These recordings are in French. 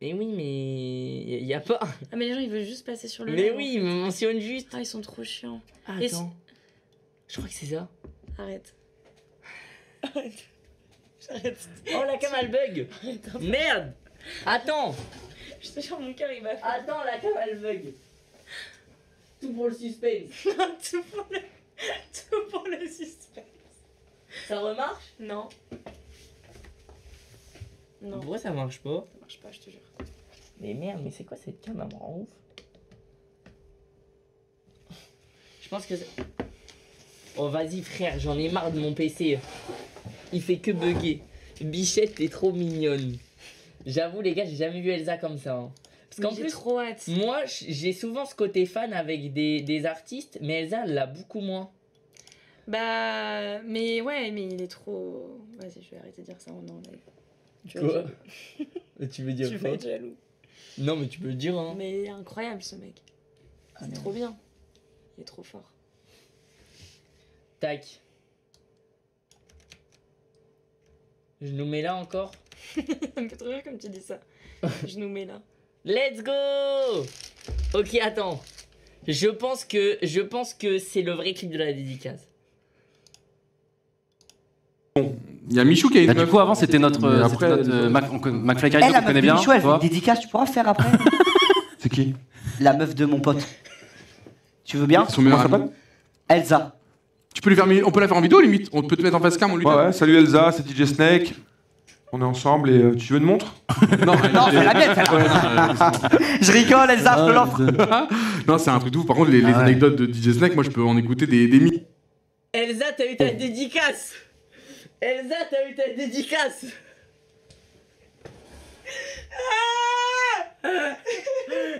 Mais oui, mais. Y a pas. Ah, mais les gens, ils veulent juste passer sur le Mais live, oui, en il me mentionne juste. Ah, ils sont trop chiants. Ah, Et Attends. Je crois que c'est ça. Arrête. Arrête. J'arrête. Oh, la cam elle bug. Arrête. Merde. Attends. Je te jure, mon cœur, il va faire. Attends, la cam elle bug. Tout pour le suspense. tout, pour le... tout pour le suspense. Ça remarche? Non. Non. Pourquoi ça marche pas Ça marche pas, je te jure. Mais merde, mais c'est quoi cette cam? Elle me rend ouf Je pense que. c'est- Oh vas-y frère, j'en ai marre de mon PC. Il fait que bugger. Bichette, t'es trop mignonne. J'avoue les gars, j'ai jamais vu Elsa comme ça. hein. Parce qu'en plus, trop hâte. moi j'ai souvent ce côté fan avec des, des artistes, mais Elsa elle l'a beaucoup moins. Bah, mais ouais, mais il est trop. Vas-y, je vais arrêter de dire ça en en live. Tu Quoi. Tu veux dire Tu vas quoi être jaloux. Non mais tu peux le dire hein. Mais il est incroyable ce mec. Ah, C'est trop bien. Il est trop fort. Tac. Je nous mets là encore. Ça me fait trop rire comme tu dis ça. je nous mets là. Let's go Ok, attends. Je pense que je pense que c'est le vrai clip de la dédicace. Il y a Michou qui a une Bah, du meuf. coup, avant, c'était notre, Mais euh, après, c'était notre elle- euh, Mac- on McFly Elle, connaît de bien. Michou, elle tu fait vois. une dédicace, tu pourras faire après C'est qui La meuf de mon pote. Tu veux bien Son meilleur Comment ami. Elsa. Tu peux lui faire, on peut la faire en vidéo limite. On peut te mettre en face cam, on lui Ouais, tape. ouais, salut Elsa, c'est DJ Snake. On est ensemble et euh, tu veux une montre Non, Non, fais la mienne, fais Je rigole, Elsa, je te l'offre. non, c'est un truc de ouf. Par contre, les, les Ah ouais. anecdotes de DJ Snake, moi je peux en écouter des, des mi. Elsa, t'as eu ta dédicace Elsa, t'as eu ta dédicace Ah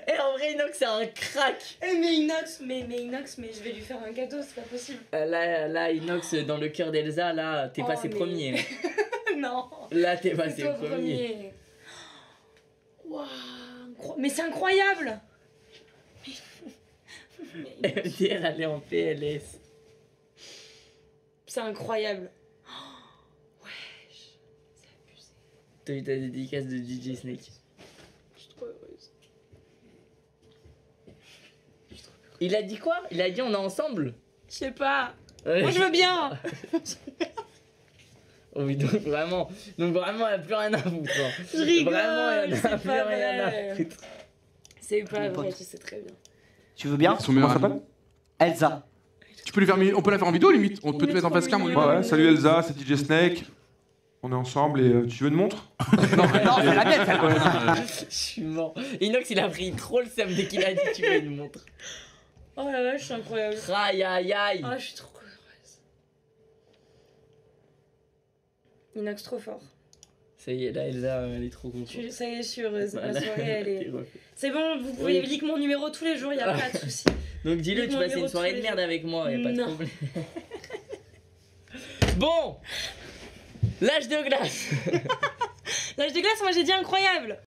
Et en vrai, Inox, c'est un crack Eh, mais Inox, mais, mais Inox, mais je vais lui faire un cadeau, c'est pas possible. Euh, Là, là, Inox, dans le cœur d'Elsa, là, t'es Oh, passé mais- premier. non. Là, t'es passé toi premier. premier. Waouh, incro- mais c'est incroyable. Mais- mais- MDR, elle est en PLS. C'est incroyable. Oh, Wesh, c'est abusé. T'as eu ta dédicace de DJ Snake. Je suis trop heureuse. Il a dit quoi? Il a dit on est ensemble Je sais pas. Ouais. Moi je veux bien. Oh oui, donc vraiment, donc vraiment, elle a plus rien à foutre. Je rigole. Vraiment, elle a c'est plus pas rien à vrai. foutre. C'est pas vrai, tu sais très bien. Tu veux bien Son meilleur s'appelle Elsa. Tu peux lui faire, on peut la faire en vidéo limite. On peut te mettre en face cam, ouais, salut Elsa, c'est DJ Snake. On est ensemble et euh, tu veux une montre Non, fais la mienne, Je suis mort. Inox, il a pris trop le seum dès qu'il a dit tu veux une montre. Oh la vache, c'est incroyable. Aïe aïe aïe. Ah, je suis trop heureuse. Inox trop fort. Ça y est, là, Elsa, elle est trop Je contente. suis- ça y est, je suis heureuse. Ma Voilà. soirée, elle est. C'est bon, vous pouvez Oui. lire mon numéro tous les jours, y a pas de souci. Donc dis-le, tu passes une soirée de merde avec moi, y a pas de problème. bon L'âge de glace L'âge de glace, moi j'ai dit incroyable.